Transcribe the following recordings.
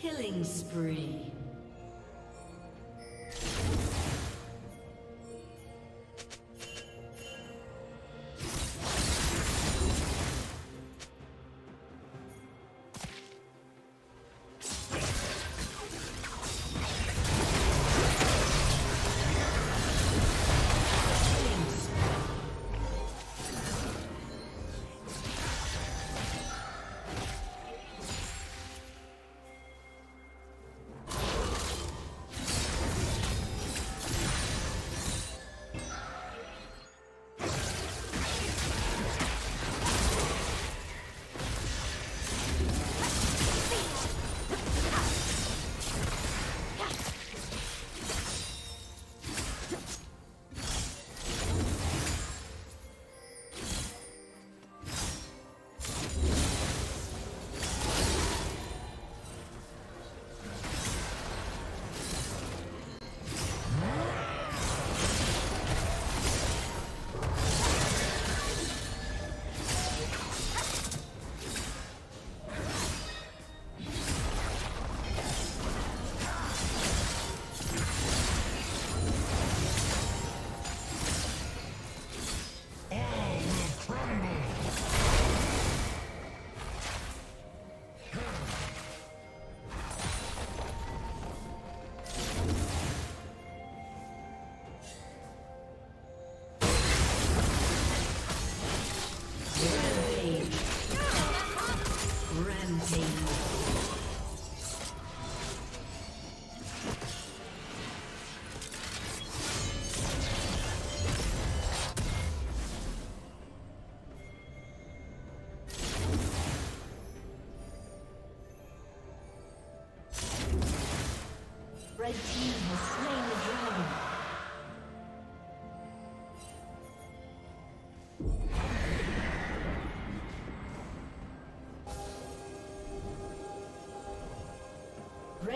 Killing spree.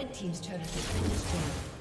Red Team's turret has been destroyed.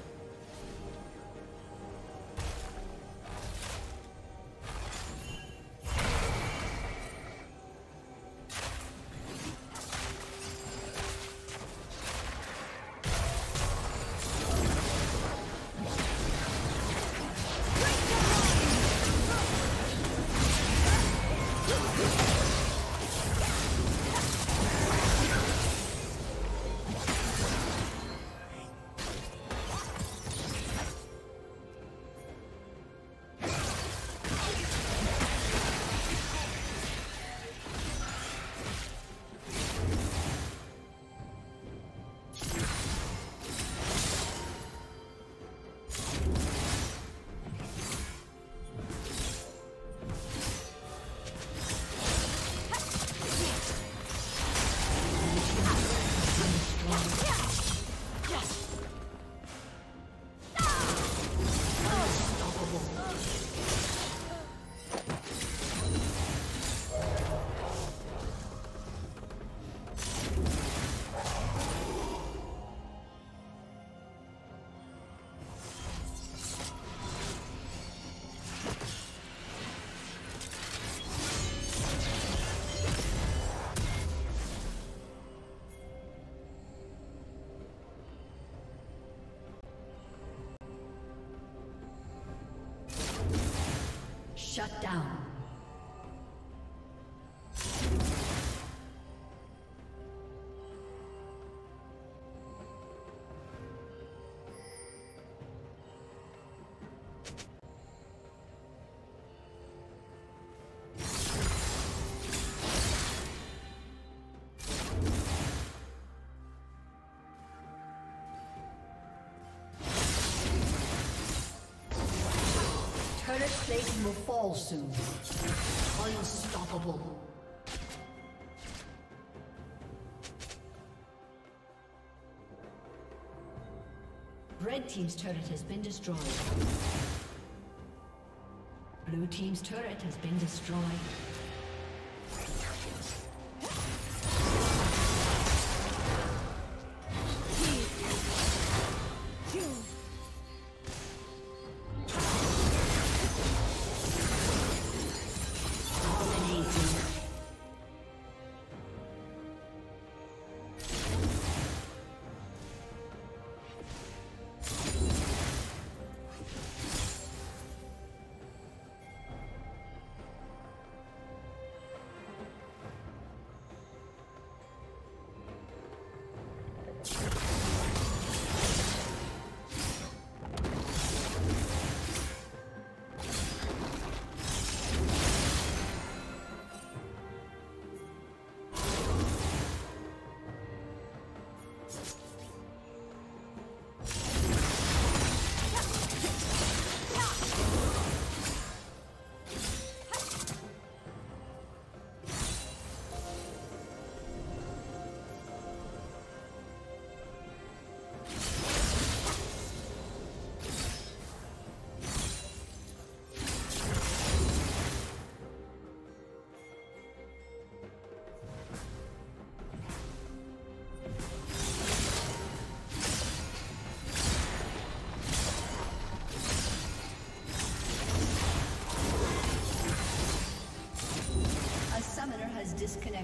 Shut down. Turret plating will fall soon. Unstoppable. Red Team's turret has been destroyed. Blue Team's turret has been destroyed.